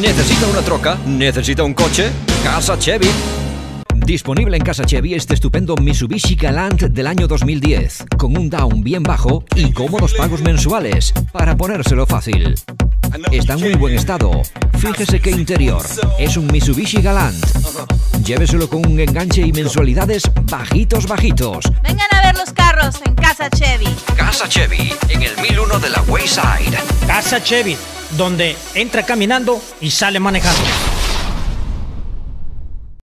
¿Necesita una troca? ¿Necesita un coche? Casa Chevy. Disponible en Casa Chevy este estupendo Mitsubishi Galant del año 2010, con un down bien bajo y cómodos pagos mensuales, para ponérselo fácil. Está en muy buen estado. Fíjese qué interior. Es un Mitsubishi Galant. Lléveselo con un enganche y mensualidades bajitos, bajitos. Vengan a ver los carros en Casa Chevy. Casa Chevy, en el 1001 de la Wayside. Casa Chevy, donde entra caminando y sale manejando.